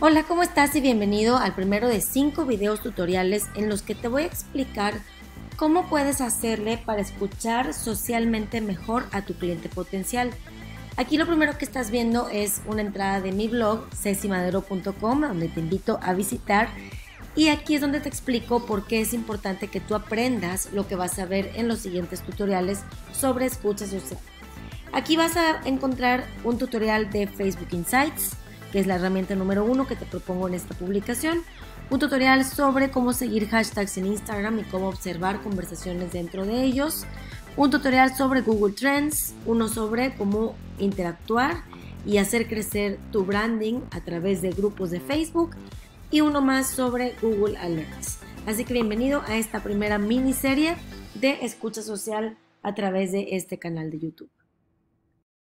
Hola, ¿cómo estás? Y bienvenido al primero de cinco videos tutoriales en los que te voy a explicar cómo puedes hacerle para escuchar socialmente mejor a tu cliente potencial. Aquí lo primero que estás viendo es una entrada de mi blog, cecimadero.com, donde te invito a visitar. Y aquí es donde te explico por qué es importante que tú aprendas lo que vas a ver en los siguientes tutoriales sobre escucha social. Aquí vas a encontrar un tutorial de Facebook Insights, que es la herramienta número uno que te propongo en esta publicación. Un tutorial sobre cómo seguir hashtags en Instagram y cómo observar conversaciones dentro de ellos. Un tutorial sobre Google Trends, uno sobre cómo interactuar y hacer crecer tu branding a través de grupos de Facebook y uno más sobre Google Alerts. Así que bienvenido a esta primera miniserie de escucha social a través de este canal de YouTube.